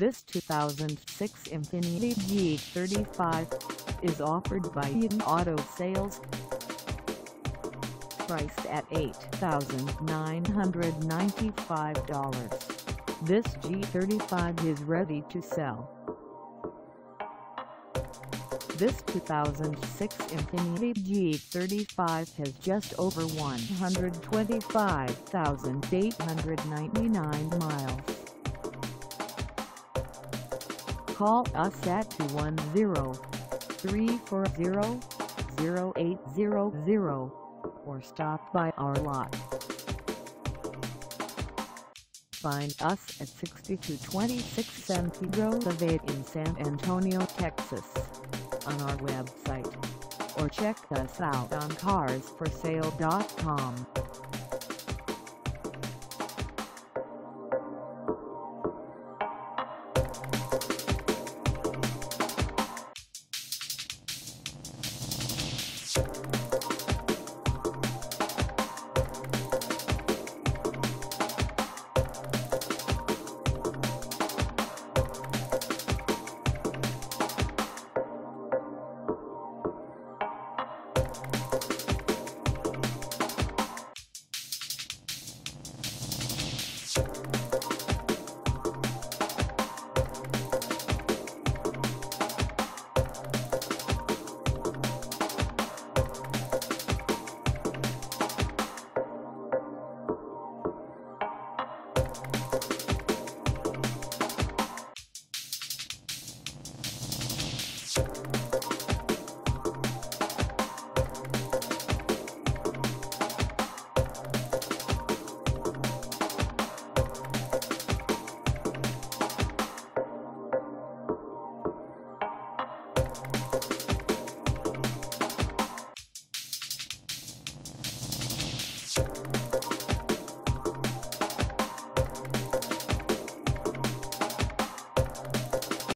This 2006 Infiniti G35 is offered by Eden Auto Sales. Priced at $8,995, this G35 is ready to sell. This 2006 Infiniti G35 has just over 125,899 miles. Call us at 210-340-0800 or stop by our lot. Find us at 6226 Santee Boulevard in San Antonio, Texas on our website or check us out on carsforsale.com. Thank